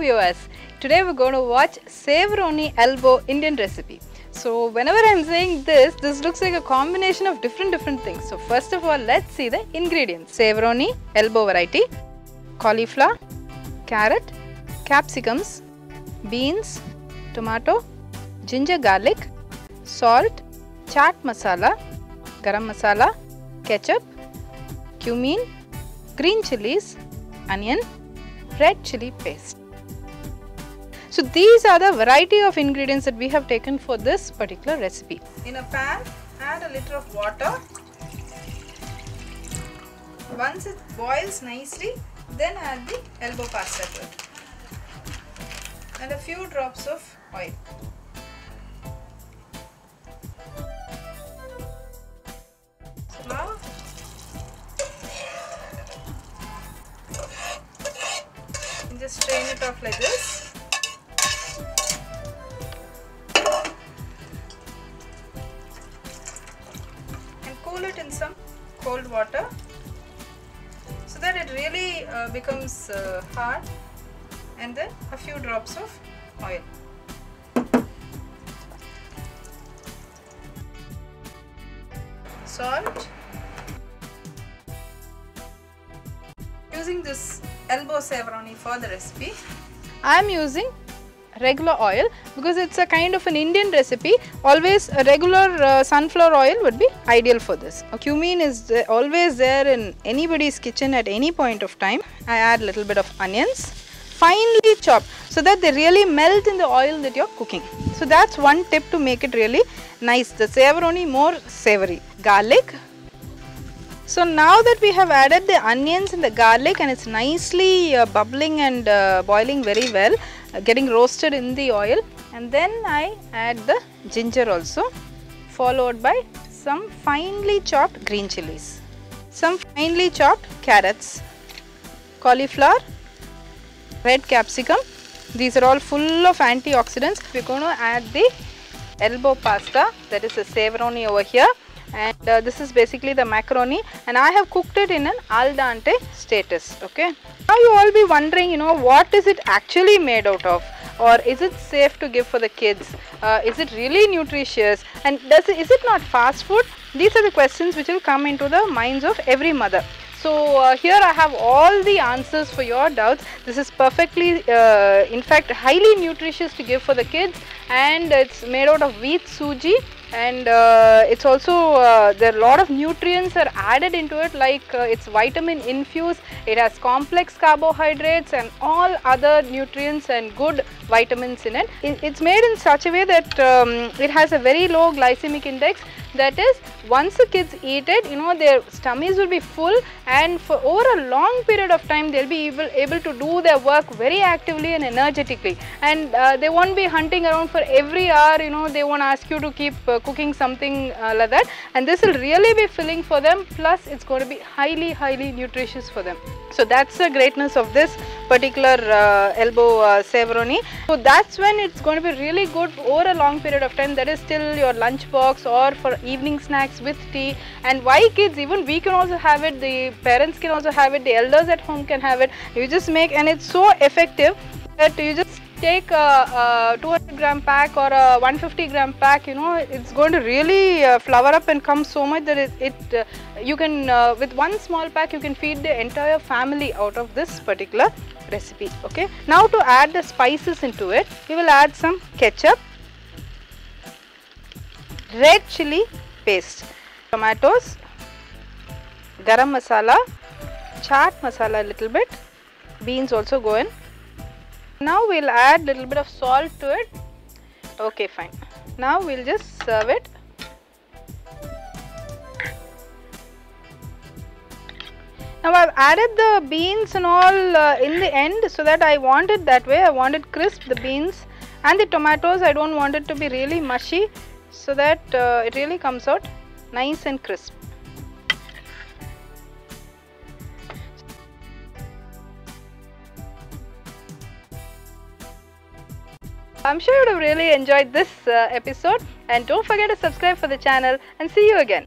viewers. Today we're going to watch Savoronii elbow Indian recipe. So whenever I'm saying this, this looks like a combination of different different things. So first of all, let's see the ingredients. Savoronii elbow variety, cauliflower, carrot, capsicums, beans, tomato, ginger garlic, salt, chaat masala, garam masala, ketchup, cumin, green chilies, onion, red chili paste. So these are the variety of ingredients that we have taken for this particular recipe. In a pan, add a liter of water. Once it boils nicely, then add the elbow pasta to it. And a few drops of oil. So just strain it off like this. Cool it in some cold water so that it really uh, becomes uh, hard and then a few drops of oil. Salt. Using this elbow Savoronii for the recipe, I am using regular oil because it's a kind of an Indian recipe. Always a regular uh, sunflower oil would be ideal for this. Uh, Cumin is the- always there in anybody's kitchen at any point of time. I add a little bit of onions, finely chopped so that they really melt in the oil that you're cooking. So that's one tip to make it really nice. The Savoronii more savory. Garlic, so now that we have added the onions and the garlic and it's nicely uh, bubbling and uh, boiling very well, uh, Uh, getting roasted in the oil and then I add the ginger also followed by some finely chopped green chilies, some finely chopped carrots, cauliflower, red capsicum. These are all full of antioxidants. We're going to add the elbow pasta that is a Savoronii over here and uh, this is basically the macaroni. And I have cooked it in an al dente status okay? Now you all be wondering you know what is it actually made out of? Or is it safe to give for the kids? Uh, is it really nutritious? And does it, is it not fast food? These are the questions which will come into the minds of every mother. So uh, here I have all the answers for your doubts. This is perfectly, uh, in fact, highly nutritious to give for the kids, and it's made out of wheat sooji, and uh, it's also uh, there are a lot of nutrients are added into it, like uh, it's vitamin infused. It has complex carbohydrates and all other nutrients and good vitamins in it. it it's made in such a way that um, it has a very low glycemic index that is once the kids eat it you know their stomachs will be full and for over a long period of time they'll be able, able to do their work very actively and energetically and uh, they won't be hunting around for every hour you know they won't ask you to keep uh, cooking something uh, like that. And this will really be filling for them. Plus it's going to be highly highly nutritious for them. So that's the greatness of this particular uh, elbow uh, Savoronii so that's when it's going to be really good over a long period of time. That is still your lunch box or for evening snacks with tea. And why kids even we can also have it the parents can also have it the elders at home can have it. You just make and it's so effective that you just take a, a 200 gram pack or a 150 gram pack you know it's going to really uh, flower up and come so much that it, it uh, you can uh, with one small pack you can feed the entire family out of this particular recipe okay? Now to add the spices into it we will add some ketchup red chili paste tomatoes garam masala chaat masala a little bit beans also go in. Now we'll add little bit of salt to it okay fine. Now we'll just serve it. Now I've added the beans and all uh, in the end so that I want it that way. I want it crisp the beans and the tomatoes. I don't want it to be really mushy so that uh, it really comes out nice and crisp I'm sure you would have really enjoyed this uh, episode and don't forget to subscribe for the channel and see you again.